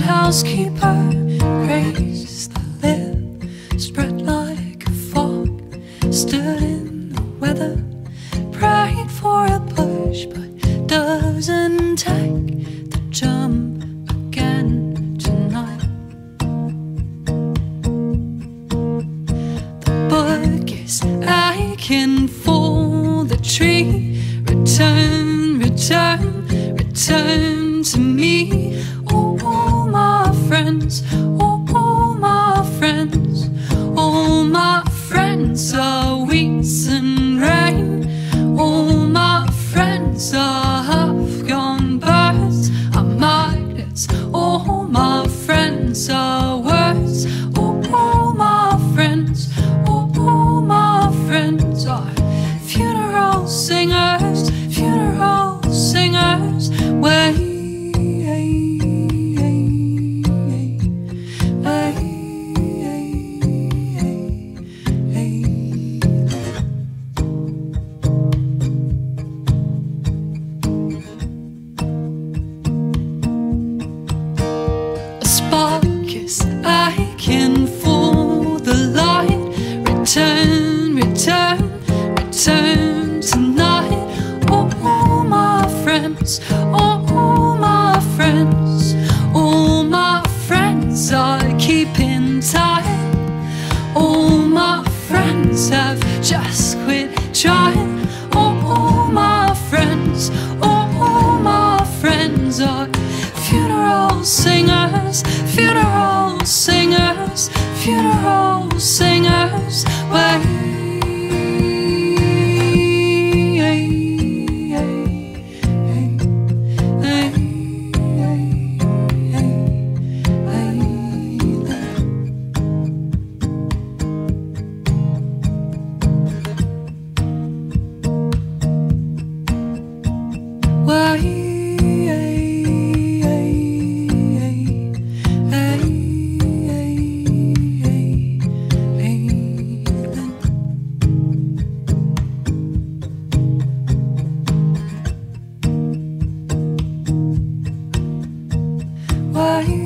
night housekeeper, grace the lip, spread like a fog, stood in the weather, prayed for a push, but doesn't take the jump again tonight. The book is the tree. Return, return, return to me. Are keeping tight. All my friends have just quit trying. why